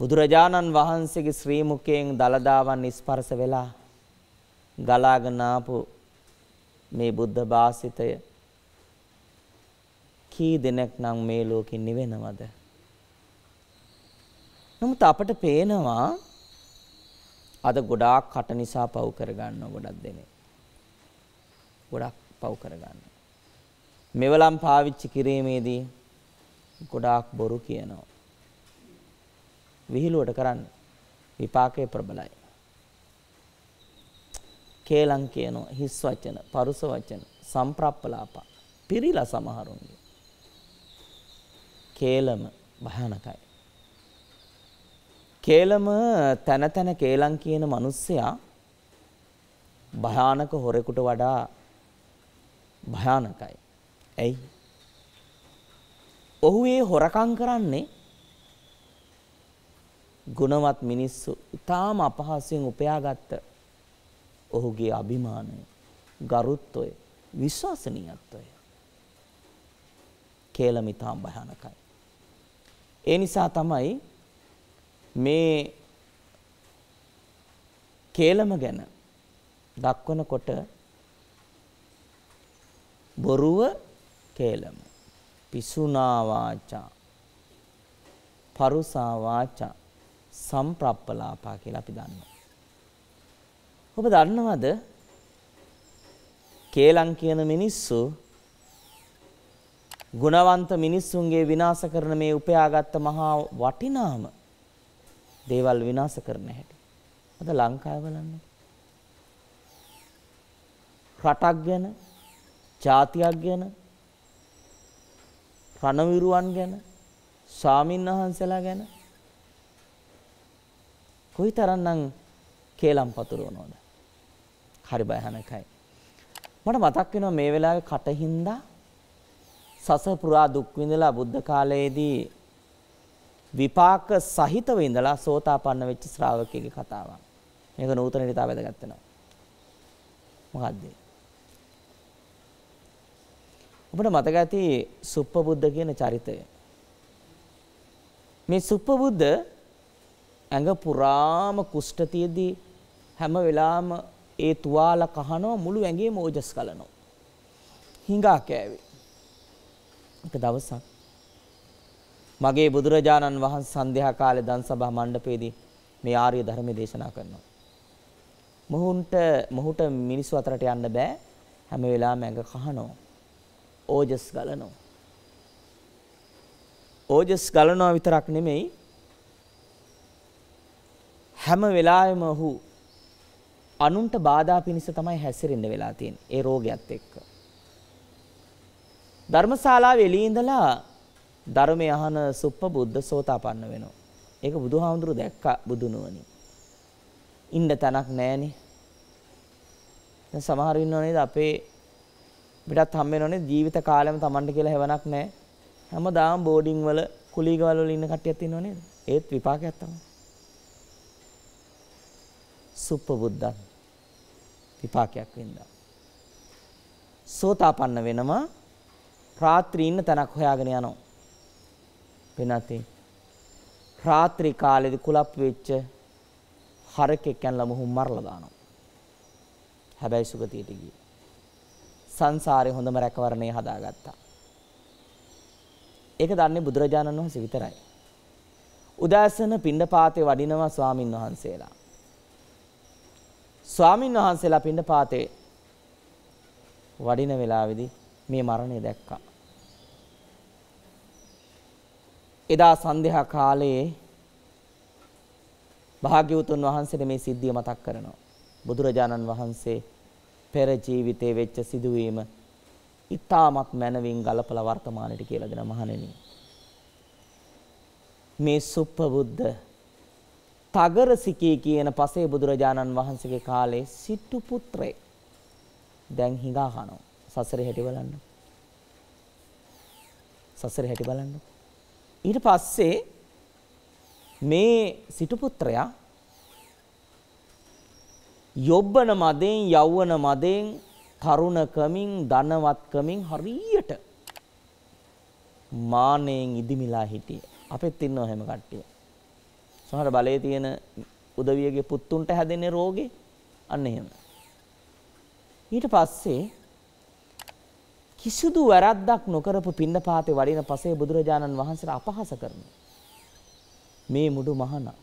බුදුරජාණන් වහන්සේගේ ශ්‍රී මුඛයෙන් දලදාවන් ස්පර්ශ වෙලා ගලාගෙන ආපු මේ බුද්ධ භාසිතය කී දෙනෙක් නම් මේ ලෝකෙන් නිවෙනවද? නමුත් අපට පේනවා අද ගොඩාක් කට නිසා පව් කරගන්නවා ගොඩක් දෙනෙක්. ගොඩක් පව් කරගන්නවා. මෙවලම් පාවිච්චි කිරීමේදී ගොඩාක් බොරු කියනවා. විහිළුවට කරන්න විපාකයේ ප්‍රබලයි. කේලම් කියනවා හිස් වචන, පරුස වචන, සම්ප්‍රප්පලාප පිරිලා සමහරුන්ගේ. කේලම භයානකයි. කේලම තන තන කේලම් කියන මිනිස්සයා භයානක හොරෙකුට වඩා භයානකයි. ඇයි? ඔහු ඒ හොරකම් කරන්නේ ගුණවත් මිනිස්සු ඊටාම අපහසුයෙන් උපයාගත්ත ඔහුගේ අභිමානය, ගරුත්වය, විශ්වාසනීයත්වය කේලම ඊටාම භයානකයි. ඒ නිසා තමයි මේ කේලම ගැන දක්වනකොට බොරුව කේලම පිසුනා වාචා පරුසා වාචා සම්ප්‍රප්පලාපා කියලා අපි දන්නවා. ඔබ දන්නවද? කේලම් කියන මිනිස්සු ගුණවන්ත මිනිස්සුන්ගේ විනාශ කරන මේ උපයාගත්ත මහා වටිනාම දේවල් විනාශ කරන හැටි. අද ලංකාව බලන්න. රටක් ගැන, ජාතියක් ගැන, රණවිරුවන් ගැන, ස්වාමින් වහන්සේලා ගැන කොයිතරම්නම් කේලම් පතුරවනවද? හරි භයානකයි. මට මතක් වෙනවා මේ වෙලාවේ කටින්දා සස පුරා දුක් විඳලා බුද්ධ කාලයේදී විපාක සහිතව ඉඳලා සෝතාපන්න වෙච්ච ශ්‍රාවකයෙක්ගේ කතාවක්. මේක නූතන හිතා වැදගත් වෙනවා. මොකද්ද? ඔබට මතක ඇති සුප්පබුද්ධ කියන චරිතය. මේ සුප්පබුද්ධ ඇඟ පුරාම කුෂ්ඨ තියදී හැම වෙලාවම ඒ තුවාල කහනවා මුළු ඇඟේම ඕජස් කලනවා. හිඟා කෑවේ. එක දවසක් මගේ බුදුරජාණන් වහන්සේ සන්ධ්‍යා කාලේ දන්සභා මණ්ඩපයේදී මේ ආර්ය ධර්මයේ දේශනා කරනවා. මොහුන්ට මොහුට මිනිස්සු අතරට යන්න බෑ. හැම වෙලාවෙම ඇඟ කහනවා. ඕජස් ගලනවා. ඕජස් ගලනවා විතරක් නෙමෙයි හැම වෙලාවෙම ඔහු අනුන්ට බාධා පිණිස තමයි හැසිරෙන්න වෙලා තියෙන්නේ ඒ රෝගයත් එක්ක. ධර්මශාලාවේ එළියේ ඉඳලා ධර්මයේ අහන සුප්පබුද්ධ සෝතාපන්න වෙනවා. ඒක බුදුහාමුදුරු දැක්ක බුදුනුවණින්. ඉන්න තැනක් නැහනේ. දැන් සමහර ඉන්නව නේද අපේ පිටත් හම් වෙනවනේ ජීවිත කාලෙම Tamanට කියලා හැවණක් නැහැ. හැමදාම බෝඩින් වල කුලීගවල වල ඉන්න කට්ටියක් ඉන්නව නේද? ඒත් විපාකයක් තමයි. සුප්පබුද්ධන් විපාකයක් වින්දා. සෝතාපන්න වෙනවා රාත්‍රී ඉන්න තැනක් හොයාගෙන යනවා. වෙනතේ රාත්‍රී කාලේදී කුලප් වෙච්ච හරකෙක් යන ළමුහුම් මරලා දානවා. හැබැයි සුගතියට ගියේ. සංසාරේ හොඳම රැකවරණය හදාගත්තා. ඒක දන්නේ බුදුරජාණන් වහන්සේ විතරයි. උදාසන පිණ්ඩපාතේ වඩිනවා ස්වාමින් වහන්සේලා. ස්වාමින් වහන්සේලා පිණ්ඩපාතේ වඩින වෙලාවේදී මේ මරණය දැක්කා. එදා සන්ධ්‍යා කාලයේ භාග්‍යවතුන් වහන්සේට මේ සිද්ධිය මතක් කරනවා. බුදුරජාණන් වහන්සේ පෙර ජීවිතේ වෙච්ච සිදුවීම ඊටමත් මනවින් ගලපලා වර්තමානයට කියලා දෙන මහණෙනි. මේ සුප්පබුද්ධ තගරසිකී කියන පසේ බුදුරජාණන් වහන්සේගේ කාලේ සිට්ටු පුත්‍රයෙක් දැන් හිඟා කනවා. සසරේ හැටි බලන්න. සසරේ හැටි බලන්න. ඊට පස්සේ මේ සිටු පුත්‍රයා යොබ්බන මදෙන් යවවන මදෙන් තරුණකමින් ධනවත්කමින් හරියට මානෙන් ඉදිමිලා හිටියේ. අපෙත් ඉන්නවා හැම කට්ටිය. සමහර බලයේ තියෙන උදවියගේ පුත්තුන්ට හැදෙන්නේ රෝගේ. අන්න එහෙම. ඊට පස්සේ කිසිදු වැරද්දක් නොකරපු පින්නපාතේ වඩින පසේ බුදුරජාණන් වහන්සේට අපහාස කරනවා. මේ මුඩු මහනා.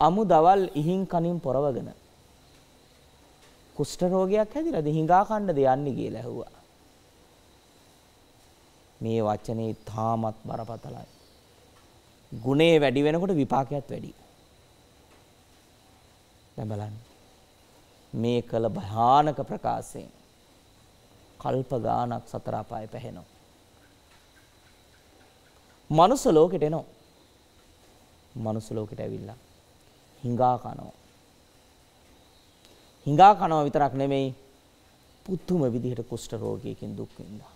අමු දවල් ඉහින් කනින් පොරවගෙන කුෂ්ඨ රෝගයක් හැදිලාද හිඟා කන්නද යන්නේ කියලා ඇහුවා. මේ වචනේ තාමත් බරපතලයි. ගුණේ වැඩි වෙනකොට විපාකයක් වැඩි. දැන් බලන්න. මේ කළ භයානක ප්‍රකාශයෙන් කල්ප ගානක් සතර අපාය පැහෙනවා. මනුස්ස ලෝකෙට එනවා. මනුස්ස ලෝකෙට ඇවිල්ලා හිඟා කනවා. හිඟා කනවා විතරක් නෙමෙයි පුතුම විදිහට කුෂ්ඨ රෝගයකින් දුක් විඳා.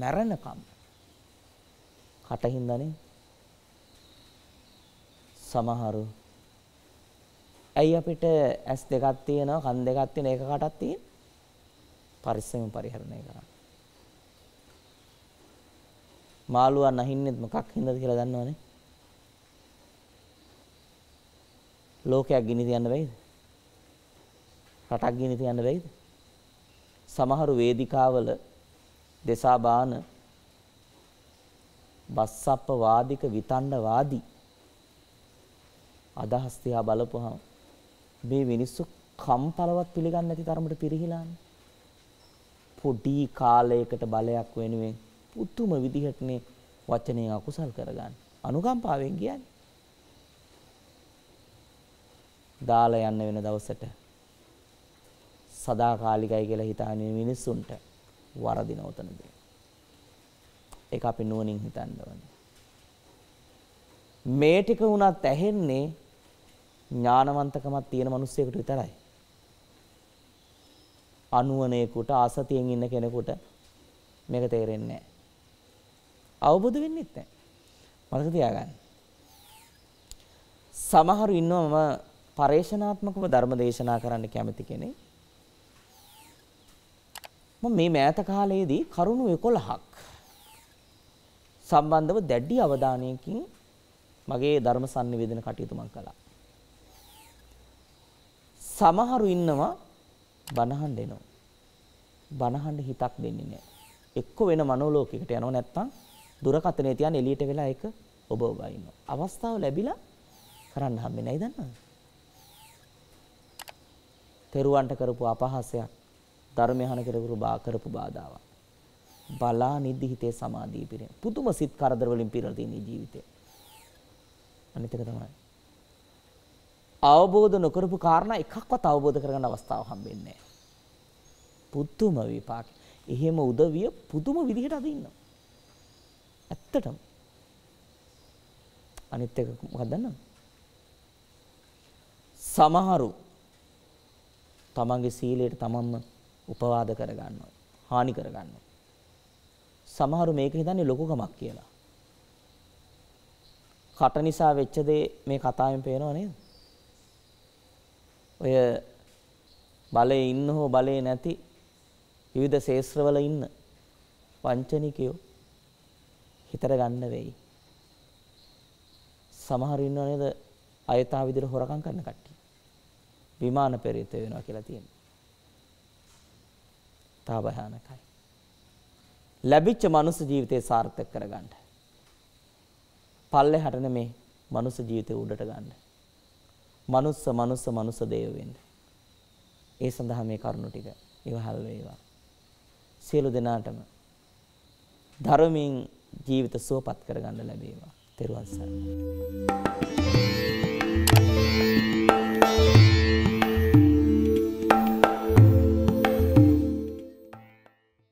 මැරෙනකම් කටින්දනේ සමහරු ඇයි අපිට ඇස් දෙකක් තියෙනවා කන් දෙකක් තියෙන එක කටක් තියෙන පරිස්සම පරිහරණය කරන්න මාළුවා නැහින්නෙත් මොකක් හින්දාද කියලා දන්නවනේ ලෝකයක් ගිනි තියන්න බැයිද රටක් ගිනි තියන්න බැයිද සමහරු වේදිකාවල දෙසා බාන බස්සප්ප වාදික විතණ්ඩ වාදී අදහස් තියා බලපුවහම මේ මිනිස්සු කම්පලවත් පිළිගන්නේ නැති තරමට පිරිහිලානේ. පොඩි කාලයකට බලයක් වෙනුවෙන් පුතුම විදිහටනේ වචනේ අකුසල් කරගන්න. අනුකම්පාවෙන් කියන්නේ. දාලා යන්න වෙන දවසට සදාකාලිකයි කියලා හිතාගෙන මිනිස්සුන්ට වරදින උතනදී. ඒක අපි නුවණින් හිතන්න ඕනේ. මේ ටික වුණත් ඇහෙන්නේ ඥානවන්තකමක් තියෙන මිනිස්සෙකුට විතරයි. අනුවණේකට ආසතියෙන් ඉන්න කෙනෙකුට මේක තේරෙන්නේ නැහැ. අවබෝධ වෙන්නේ නැහැ. මතක තියාගන්න. සමහරු ඉන්නවා මම පරේශනාත්මකව ධර්ම දේශනා කරන්න කැමති කෙනෙක්. මම මේ මෑත කාලයේදී කරුණු 11ක් සම්බන්ධව දැඩි අවධානයකින් මගේ ධර්ම sannivedana කටයුතු මම කළා. සමහරු ඉන්නවා බනහන් දෙනවා. බනහන් හිතක් දෙන්නේ නැහැ. එක්ක වෙන මනෝලෝකයකට යනවා නැත්තම් දුරකථනයේ තියන් එළියට වෙලා ඒක ඔබ ඔබා ඉන්නවා. අවස්ථාව ලැබිලා කරන්න හම්බෙන්නේ නැයි දන්නවද? තෙරුවන්ට කරපු අපහාසයක් ධර්මය හන කරපු බා කරපු බාධාවක්. බලා නිදි හිතේ සමාධිය පිරෙන. පුදුම සිත් කරදර වලින් පිරලා තියෙන ජීවිතේ. අනිත් එක තමයි අවබෝධ නොකරපු කාරණා එකක්වත් අවබෝධ කරගන්න අවස්ථාවක් හම්බෙන්නේ නැහැ. පුදුම විපාක. එහෙම උදවිය පුදුම විදිහට අද ඉන්නවා. ඇත්තටම. අනිත් එක මොකක්ද දන්නවද? සමහරු තමන්ගේ සීලයට තමන්ම උපවාද කරගන්නවා. හානි කරගන්නවා. සමහරු මේක හිතන්නේ ලොකුකමක් කියලා. කට නිසා වෙච්ච දේ මේ කතාවෙන් පේනව නේද? ඔය බලේ ඉන්න හෝ බලේ නැති විවිධ ශේෂ්ත්‍රවල ඉන්න වංචනිකයෝ හිතට ගන්න වෙයි. සමහර ඉන්නව නේද අයථා විදිහට හොරකම් කරන කට්ටිය. විමාන පෙරේත වෙනවා කියලා තියෙනවා. තා භයානකයි. ලැබිච්ච මනුස්ස ජීවිතේ සාර්ථක කරගන්න. පල්ලෙහාට නෙමේ මනුස්ස ජීවිතේ උඩට ගන්න. මනුස්ස මනුස්ස මනුස්ස දේව වෙන්න. ඒ සඳහා මේ කරුණු ටික ඉවහල් වේවා. සියලු දෙනාටම ධර්මයෙන් ජීවිත සුවපත් කරගන්න ලැබේවා. තෙරුවන් සරණයි.